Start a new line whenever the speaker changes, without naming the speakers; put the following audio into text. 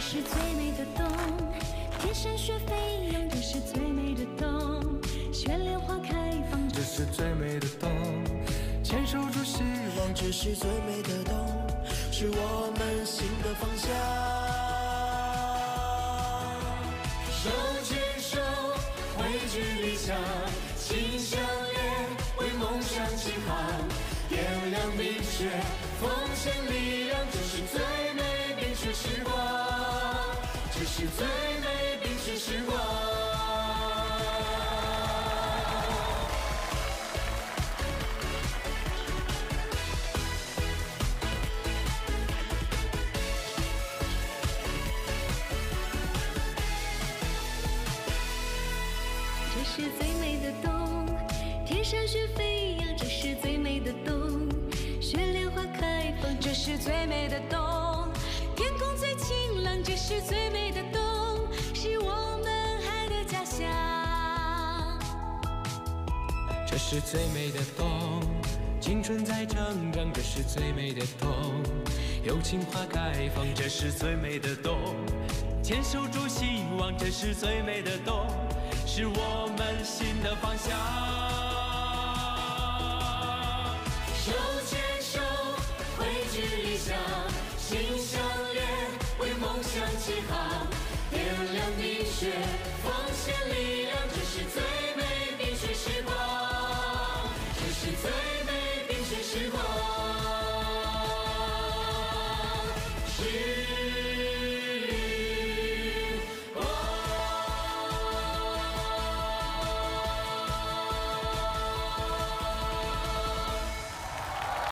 是最美的冬，天山雪飞扬，这是最美的冬，雪莲花开放，
这是最美的冬，牵手住希望，
这是最美的冬，是我们新的方向。
手牵手，汇聚理想，心相连，为梦想起航。点亮冰雪，奉献力量，这是最美冰雪，是最美冰雪时光。
这是最美的冬，天上雪飞扬，这是最美的冬，雪莲花开放，这是最美的冬，这是最美的冬，
青春在成长，这是最美的冬，有情花开放，这是最美的冬，牵手住希望，这是最美的冬，是我们新的方向。
手牵手，汇聚理想，心相连，为梦想起航。点亮冰雪，奉献力量。这是最